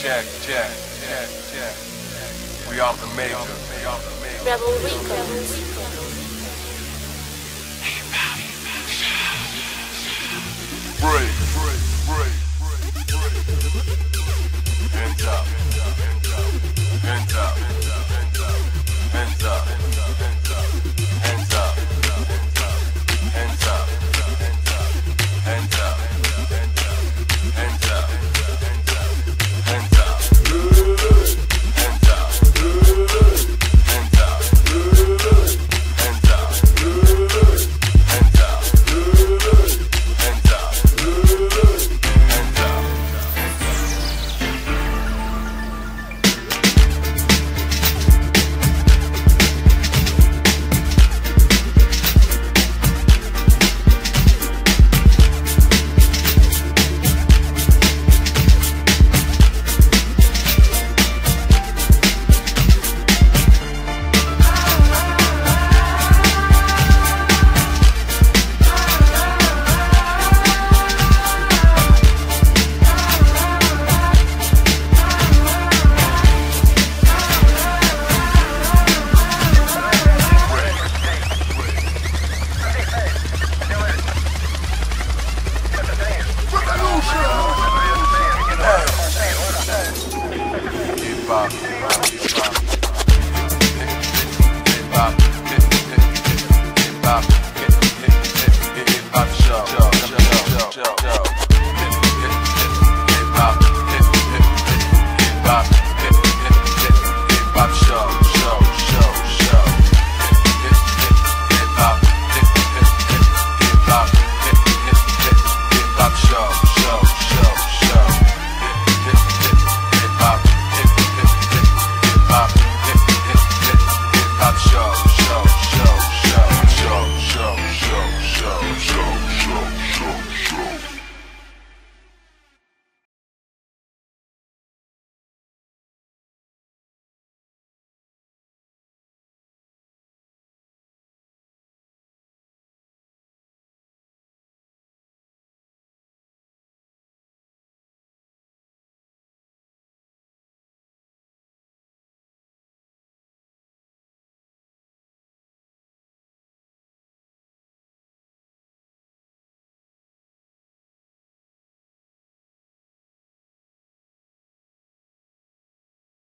check, check, check, check. We off the major. Rebel Rico. vibe.